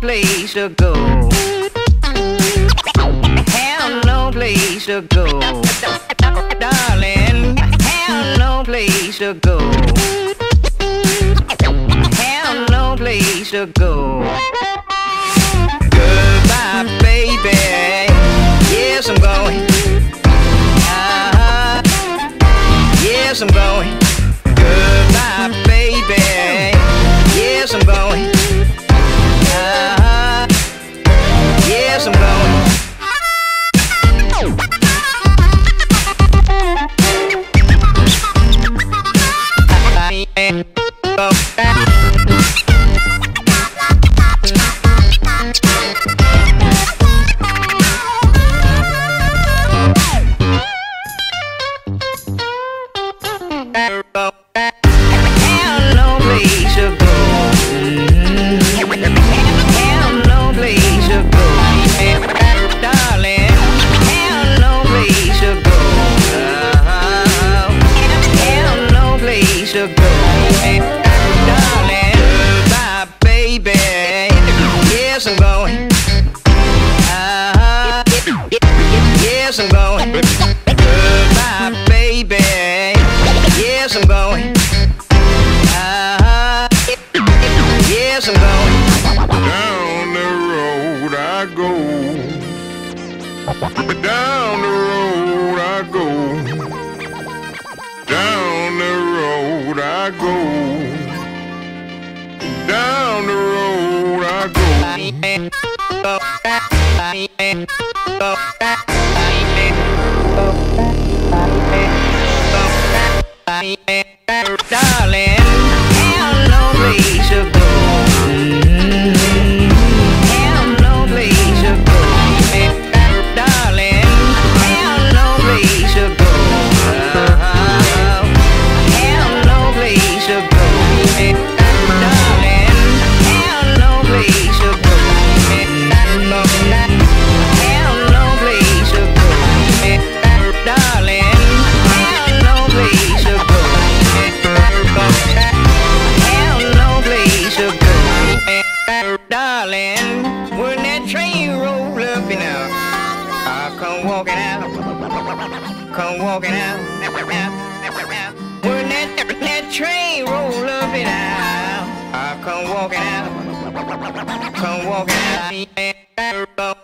place to go. Have no place to go. Darling, no place to go. Have no place to go. Arrow. To. Darling, bye, baby. Yes, I'm going. Uh-huh. Yes, I'm going. Go. Down the road I go. Darling, come walking out. When that, that train roll up and out, I come walking out, come walking out.